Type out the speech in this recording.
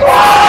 Yeah!